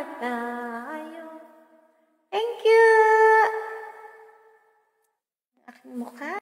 I found.